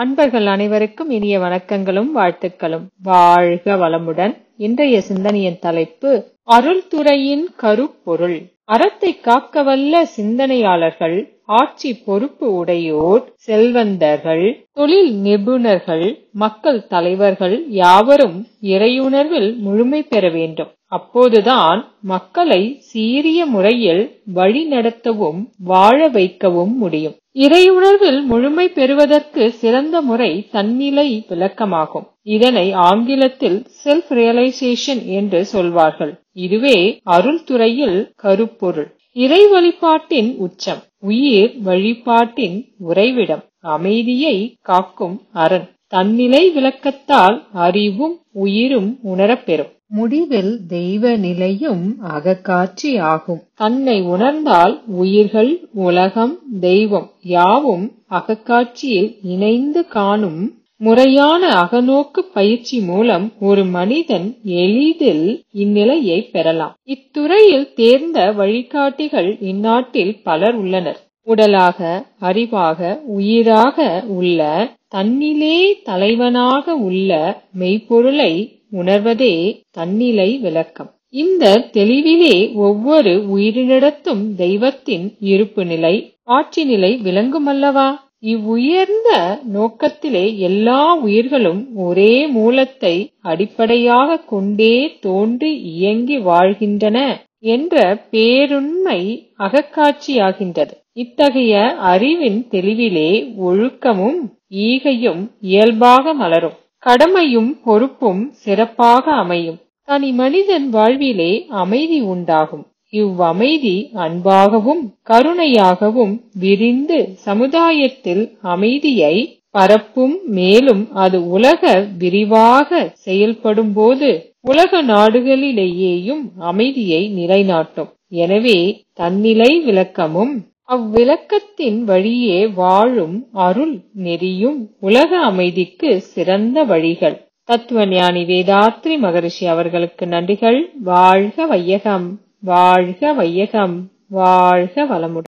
அன்பர்கள் அனைவருக்கும் இனிய வணக்கங்களும் வாழ்த்துக்களும். வாழ்க வளமுடன். இன்றைய சிந்தனையின் தலைப்பு அருள்துறையின் கருப்பொருள். அறத்தை காக்கவல்ல சிந்தனையாளர்கள் ஆட்சி பொறுப்பு உடையோர் செல்வந்தர்கள் தொழில் நிபுணர்கள் மக்கள் தலைவர்கள் யாவரும் இறையுணர்வில் முழுமை பெற வேண்டும். அப்போதுதான் மக்களை சீரிய முறையில் வழி நடத்தவும் வாழ வைக்கவும் முடியும். இறையுணர்வில் முழுமை பெறுவதற்கு சிறந்த முறை தன்னிலை விளக்கமாகும். இதனை ஆங்கிலத்தில் செல்ஃப் ரியலைசேஷன் என்று சொல்வார்கள். இதுவே அருள் துறையில் கருப்பொருள். இறை வழிபாட்டின் உச்சம் உயிர் வழிபாட்டின் உறைவிடம் அமைதியை காக்கும் அரண். தன்னிலை விளக்கத்தால் அறிவும் உயிரும் உணரப்பெறும் முடிவில் தெய்வ நிலையும் அகக்காட்சி ஆகும். தன்னை உணர்ந்தால் உயிர்கள் உலகம் தெய்வம் யாவும் அகக்காட்சியில் இணைந்து காணும் முறையான அகநோக்கு பயிற்சி மூலம் ஒரு மனிதன் எளிதில் இந்நிலையை பெறலாம். இத்துறையில் தேர்ந்த வழிகாட்டிகள் இந்நாட்டில் பலர் உள்ளனர். உடலாக அறிவாக உயிராக உள்ள தன்னிலே தலைவனாக உள்ள மெய்ப்பொருளை உணர்வதே தன்னிலை விளக்கம். இந்த தெளிவிலே ஒவ்வொரு உயிரினிடத்தும் தெய்வத்தின் இருப்பு நிலை ஆட்சி நிலை விளங்குமல்லவா? இவ்வுயர்ந்த நோக்கத்திலே எல்லா உயிர்களும் ஒரே மூலத்தை அடிப்படையாக கொண்டே தோன்றி இயங்கி வாழ்கின்றன என்ற பேருண்மை அகக்காட்சியாகின்றது. இத்தகைய அறிவின் தெளிவிலே ஒழுக்கமும் ஈகையும் இயல்பாக மலரும். கடமையும் பொறுப்பும் சிறப்பாக அமையும். தனி மனிதன் வாழ்விலே அமைதி உண்டாகும். இவ்வமைதி அன்பாகவும் கருணையாகவும் விரிந்து சமுதாயத்தில் அமைதியை பரப்பும் மேலும் அது உலக விரிவாக செயல்படும் போது உலக நாடுகளிலேயேயும் அமைதியை நிலைநாட்டும். எனவே தன்னிலை விளக்கமும் அவ்விளக்கத்தின் வழியே வாழும் அருள் நெறியும் உலக அமைதிக்கு சிறந்த வழிகள். தத்துவ ஞானி வேதாத்ரி மகரிஷி அவர்களுக்கு நன்றிகள். வாழ்க வையகம். வாழ்க வையகம் வாழ்க வளமுடன்.